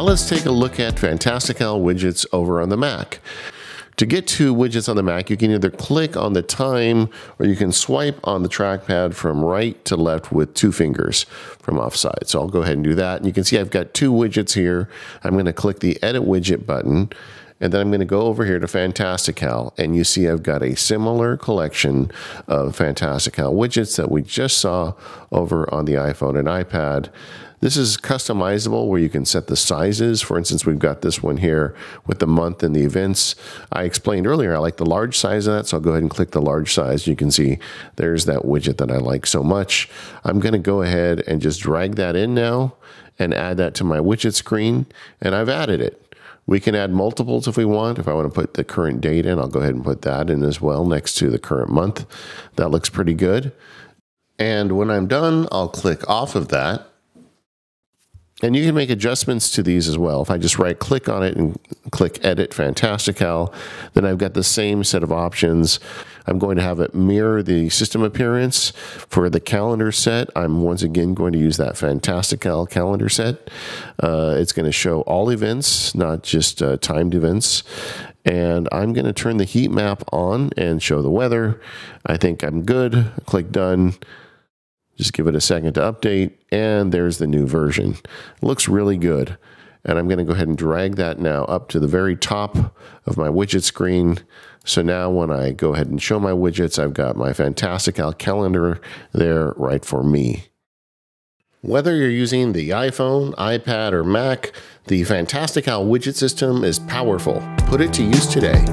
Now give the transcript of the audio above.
let's take a look at Fantastical widgets over on the Mac. To get to widgets on the Mac, you can either click on the time or you can swipe on the trackpad from right to left with two fingers from offside. So I'll go ahead and do that. And you can see I've got two widgets here. I'm going to click the Edit Widget button. And then I'm going to go over here to Fantastical, and you see I've got a similar collection of Fantastical widgets that we just saw over on the iPhone and iPad. This is customizable where you can set the sizes. For instance, we've got this one here with the month and the events. I explained earlier I like the large size of that, so I'll go ahead and click the large size. You can see there's that widget that I like so much. I'm going to go ahead and just drag that in now and add that to my widget screen, and I've added it. We can add multiples if we want. If I want to put the current date in, I'll go ahead and put that in as well next to the current month. That looks pretty good. And when I'm done, I'll click off of that and you can make adjustments to these as well. If I just right click on it and click Edit Fantastical, then I've got the same set of options. I'm going to have it mirror the system appearance. For the calendar set, I'm once again going to use that Fantastical calendar set. Uh, it's going to show all events, not just uh, timed events. And I'm going to turn the heat map on and show the weather. I think I'm good. Click Done. Just give it a second to update, and there's the new version. Looks really good. And I'm going to go ahead and drag that now up to the very top of my widget screen. So now when I go ahead and show my widgets, I've got my Fantastical calendar there right for me. Whether you're using the iPhone, iPad, or Mac, the Fantastical widget system is powerful. Put it to use today.